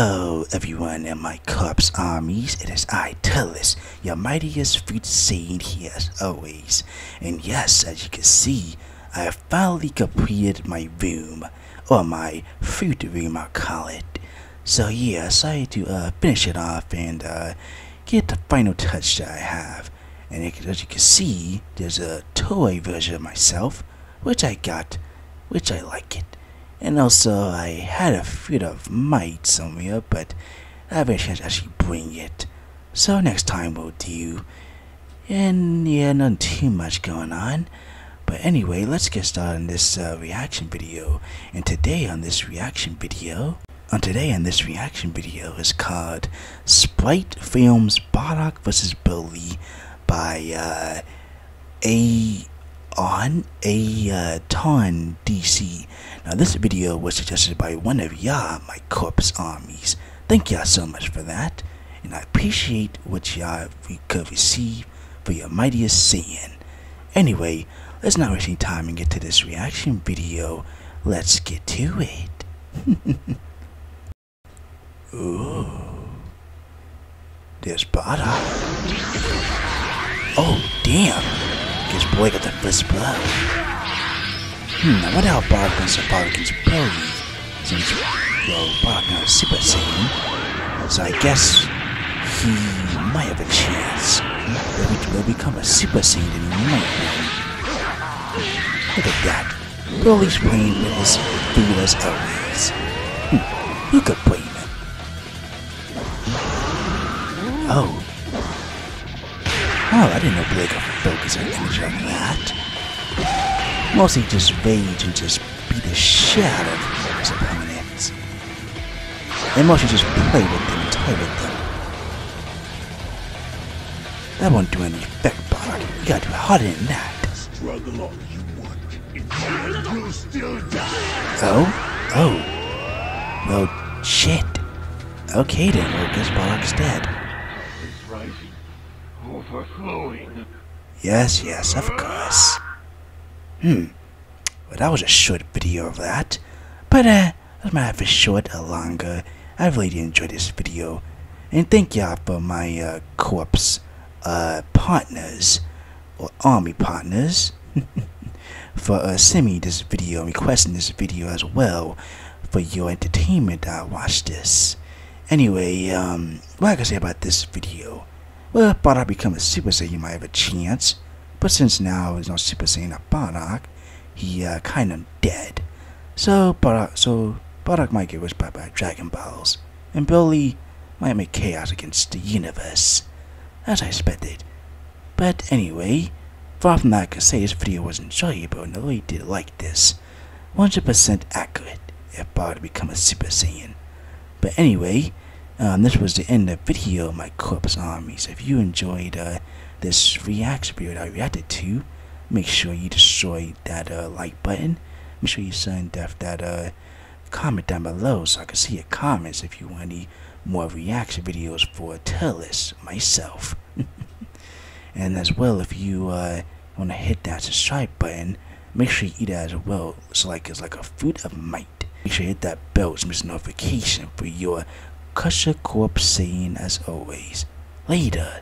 everyone in my corpse armies, it is I, Turles, your mightiest food saint here as always. And yes, as you can see, I have finally completed my room, or my food room I'll call it. So yeah, I decided to uh, finish it off and uh, get the final touch that I have. And as you can see, there's a toy version of myself, which I got, which I like it. And also, I had a bit of might somewhere, but I haven't chance to actually bring it. So next time we'll do. And yeah, not too much going on. But anyway, let's get started on this uh, reaction video. And today on this reaction video, on today on this reaction video is called Sprite Films Bardock vs. Broly by uh, A on a uh, ton DC. Now this video was suggested by one of y'all, my corpse armies. Thank y'all so much for that, and I appreciate what y'all could receive for your mightiest sin. Anyway, let's not waste any time and get to this reaction video. Let's get to it. Ooh. There's Bada. Oh, damn. Guess boy got the first blow. Hmm, I wonder how to Bardock against Broly. Since, well, now is Super Saiyan. So I guess he might have a chance. But he will become a Super Saiyan in he might win. Look at that. Broly's playing with his as always. Hmm, who could blame him? Oh, Oh, I didn't know Blake could focus her energy on that. Mostly just rage and just beat the shit out of his opponents. And mostly just play with them and toy with them. That won't do any effect, Bardock. You gotta do harder than that. Struggle all you want. You'll still die. Oh? Oh. Well, shit. Okay then, well, guess Bardock's dead. Right. Overflowing. Yes, yes, of course. Hmm. Well, that was a short video of that. But, uh, that might have a short or longer. I really enjoyed this video. And thank y'all for my, uh, corpse, uh, partners, or army partners, for, uh, sending me this video, requesting this video as well, for your entertainment. I watched this. Anyway, um, what I can say about this video? Well, become a Super Saiyan, you might have a chance. But since now there's no Super Saiyan at Bardock, he uh, kind of dead. So Bardock, so Bardock might get wished by, Dragon Balls, and Broly might make chaos against the universe, as I expected. But anyway, far from that, I could say this video was enjoyable, and I really did like this. 100% accurate if Bardock become a Super Saiyan. But anyway, um, this was the end of the video, my corpse armies. If you enjoyed uh, this reaction video that I reacted to, make sure you destroy that uh, like button. Make sure you send that, that uh, comment down below so I can see your comments if you want any more reaction videos for Turles, myself. and as well, if you uh, want to hit that subscribe button, make sure you eat that as well. So like it's like a food of might. Make sure you hit that bell to miss notification for your Kusha Corp saying as always, later.